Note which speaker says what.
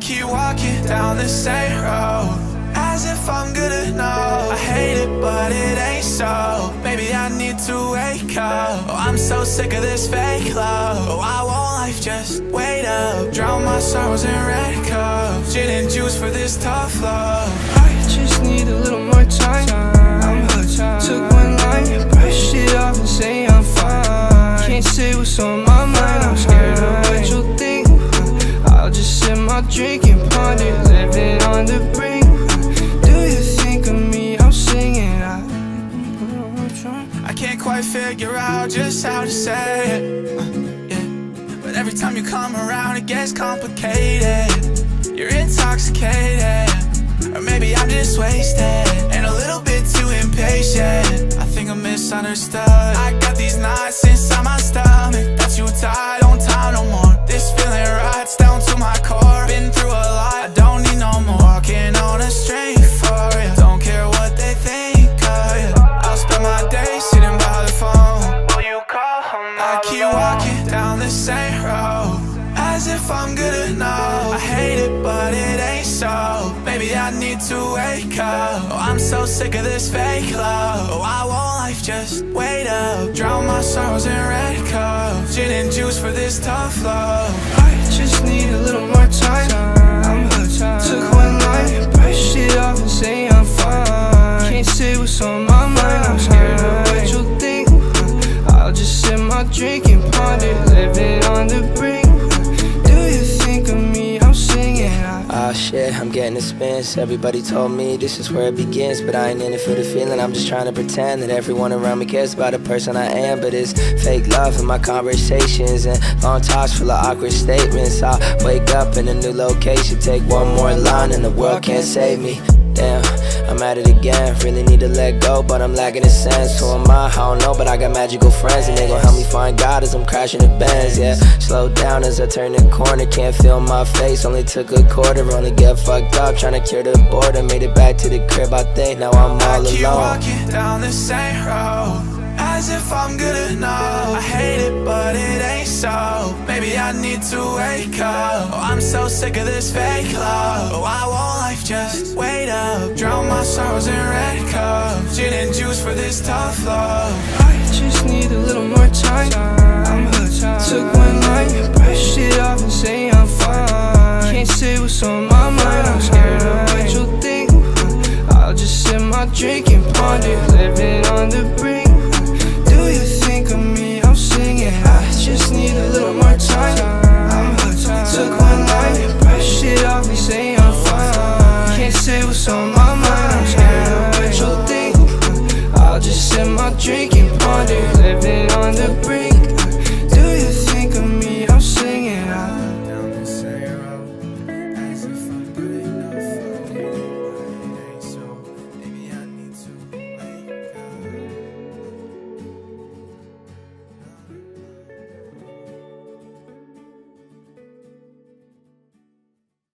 Speaker 1: Keep walking down the same road. As if I'm good enough. I hate it, but it ain't so. Maybe I need to wake up. Oh, I'm so sick of this fake love. Oh, I want life, just wait up. Drown my sorrows in red cups. Gin and juice for this tough love.
Speaker 2: I just need a little more time. I'm hooked. Took one line, brush it off and say I'm fine. Can't say what's on my my ponder, living on the brink. Do you think of me? I'm singing. I.
Speaker 1: I can't quite figure out just how to say it. But every time you come around, it gets complicated. You're intoxicated, or maybe I'm just wasted and a little bit too impatient. I think I'm misunderstood. I got these knots the same road. As if I'm good enough. I hate it, but it ain't so. Maybe I need to wake up. Oh, I'm so sick of this fake love. Oh, I want life, just wait up. Drown my sorrows in red cups. Gin and juice for this tough love.
Speaker 2: I just need a little more
Speaker 3: shit, I'm getting spins. Everybody told me this is where it begins, but I ain't in it for the feeling. I'm just trying to pretend that everyone around me cares about the person I am. But it's fake love in my conversations and long talks full of awkward statements. I wake up in a new location, take one more line, and the world can't save me. Damn, I'm at it again. Really need to let go, but I'm lacking a sense. Who am I? I don't know, but I got magical friends, and they gon' help me find God as I'm crashing the bends. Yeah, slow down as I turn the corner. Can't feel my face. Only took a quarter. Only get fucked up, trying to cure the boredom. Made it back to the crib, I think. Now I'm all alone.
Speaker 1: I keep walking down the same road As if I'm good enough I hate it but it ain't so Maybe I need to wake up Oh, I'm so sick of this fake love Oh, I want life, just wait up Drown my sorrows in red cups Gin and juice for this tough love
Speaker 2: I just need a little more time. I'm hooked. Took one line, brush it off and say I'm fine. Can't say what's on my mind. I'm scared of what you'll think. I'll just sip my drink and ponder, living on the brink. Can't say